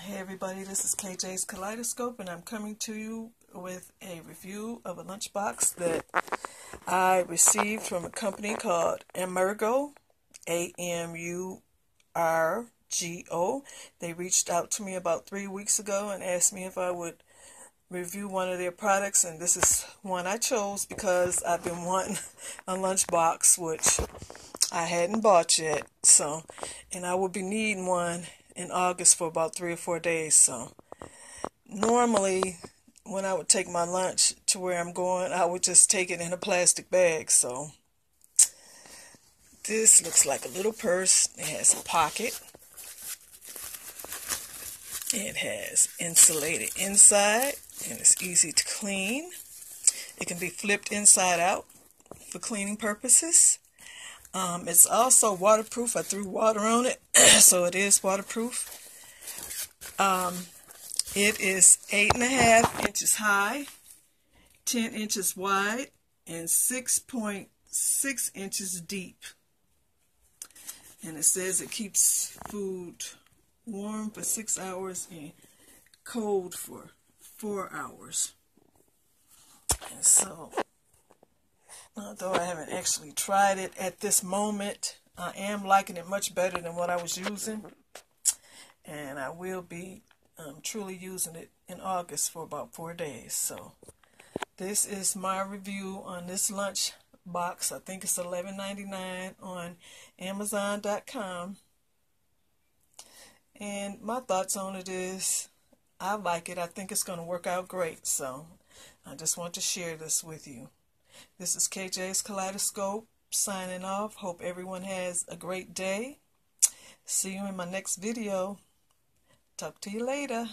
Hey everybody, this is KJ's Kaleidoscope and I'm coming to you with a review of a lunchbox that I received from a company called Amurgo, A-M-U-R-G-O. They reached out to me about three weeks ago and asked me if I would review one of their products and this is one I chose because I've been wanting a lunchbox which I hadn't bought yet so and I will be needing one in August for about three or four days. So normally when I would take my lunch to where I'm going, I would just take it in a plastic bag. So this looks like a little purse. It has a pocket. It has insulated inside and it's easy to clean. It can be flipped inside out for cleaning purposes. Um, it's also waterproof. I threw water on it, so it is waterproof. Um, it is eight and a half inches high, 10 inches wide, and 6.6 .6 inches deep. And it says it keeps food warm for six hours and cold for four hours. And so Although I haven't actually tried it at this moment, I am liking it much better than what I was using. And I will be um, truly using it in August for about four days. So this is my review on this lunch box. I think it's $11.99 on Amazon.com. And my thoughts on it is I like it. I think it's going to work out great. So I just want to share this with you. This is KJ's Kaleidoscope signing off. Hope everyone has a great day. See you in my next video. Talk to you later.